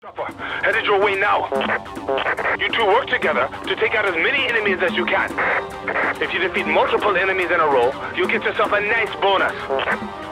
Headed your way now. You two work together to take out as many enemies as you can. If you defeat multiple enemies in a row, you'll get yourself a nice bonus.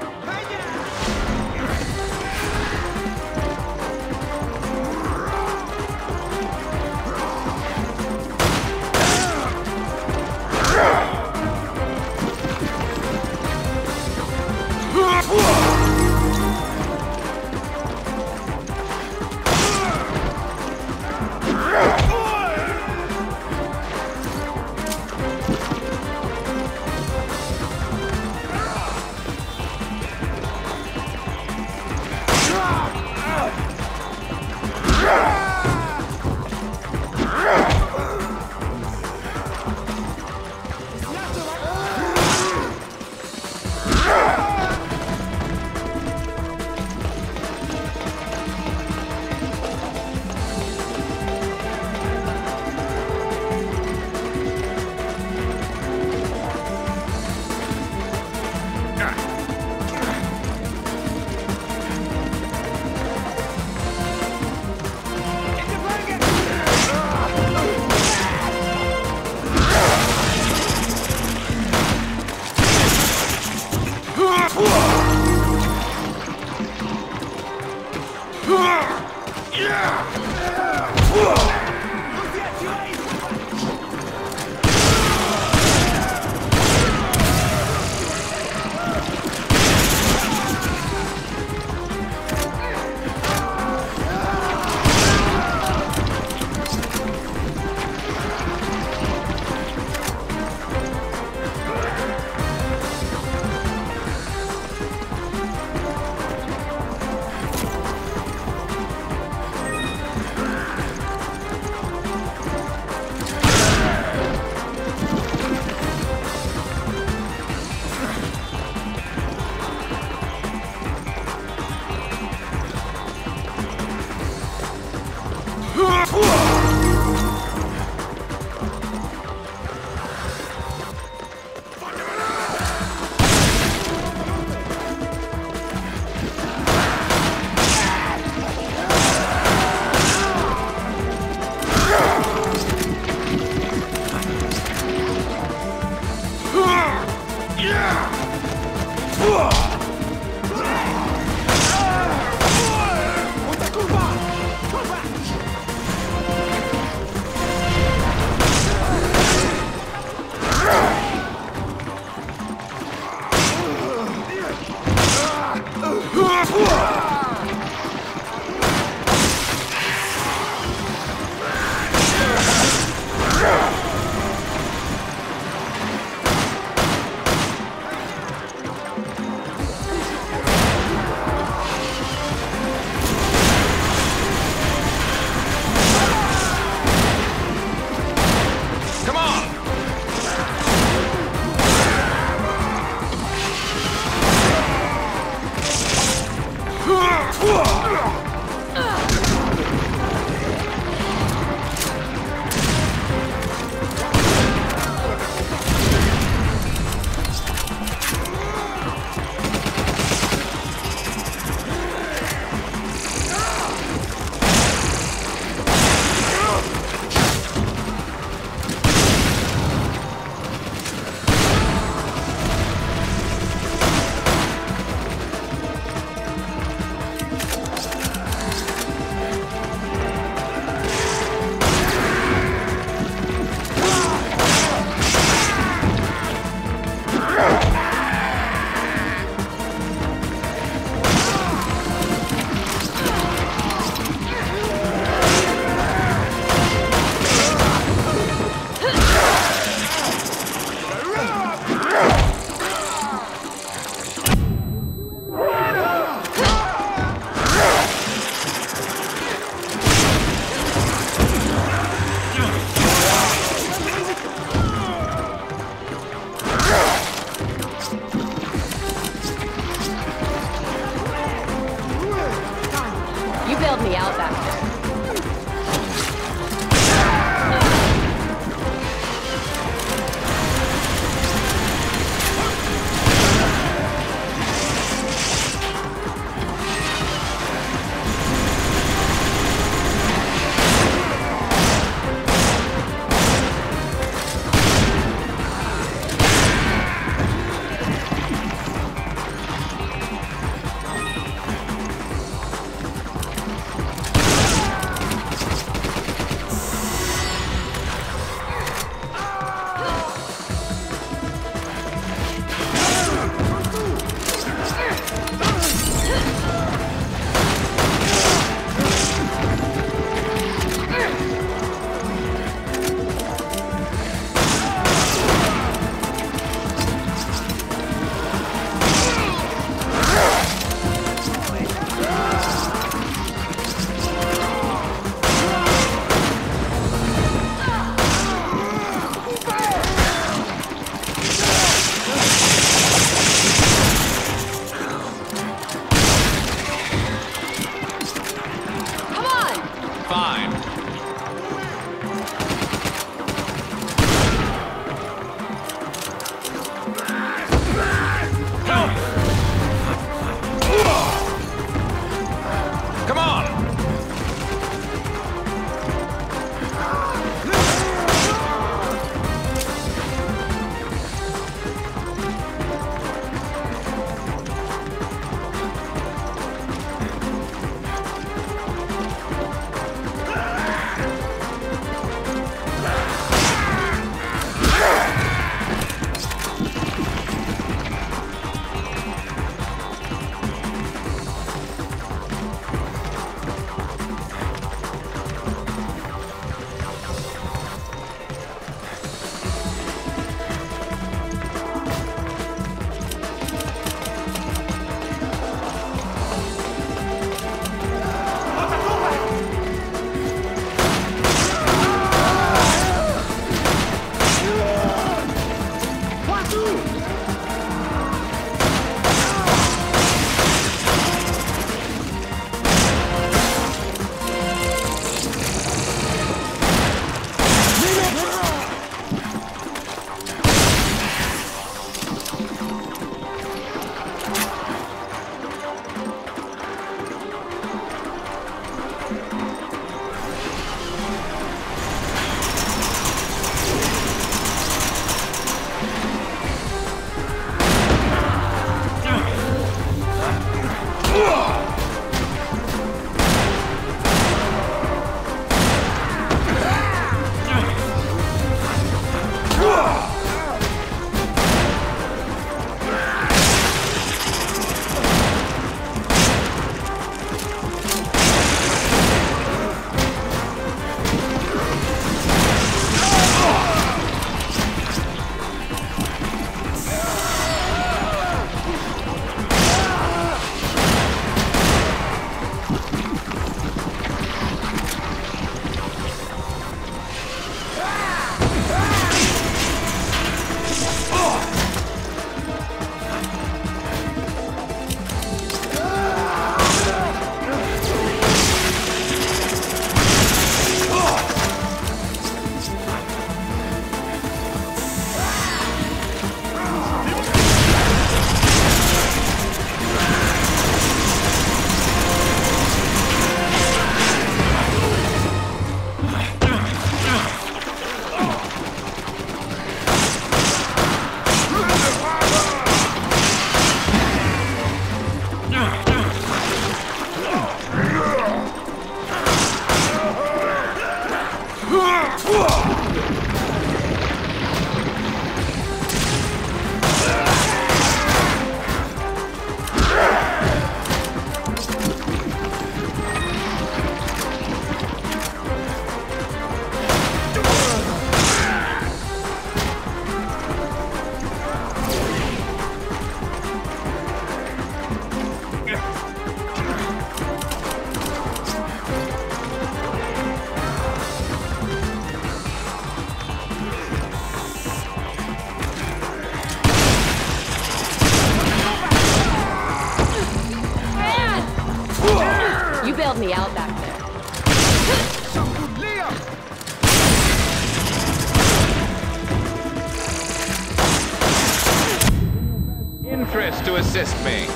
To assist me.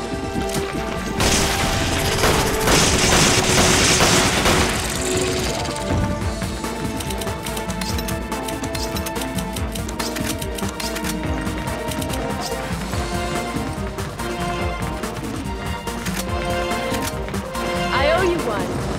I owe you one.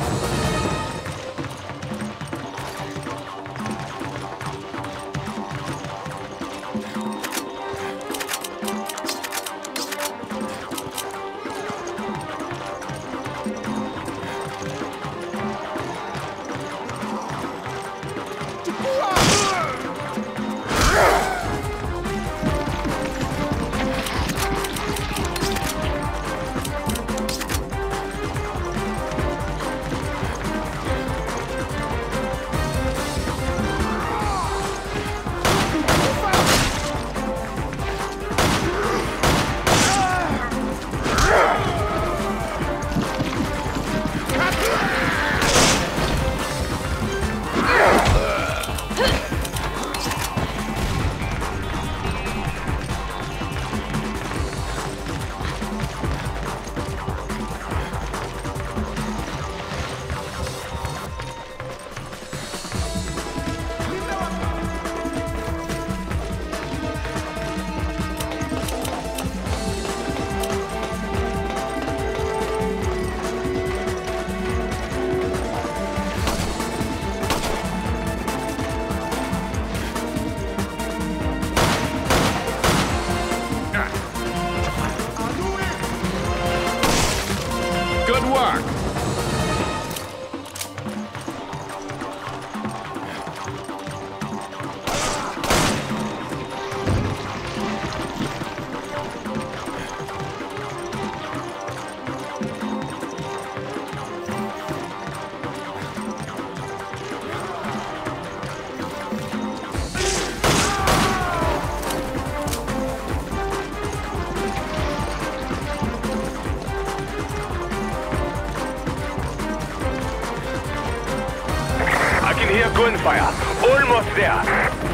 Hear gunfire. Almost there.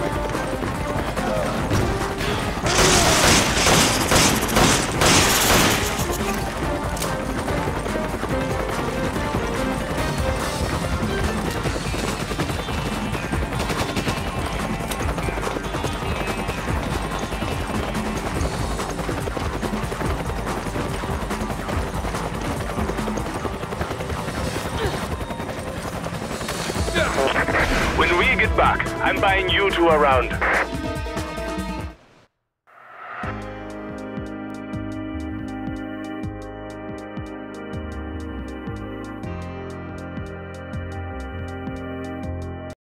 We get back, I'm buying you two around.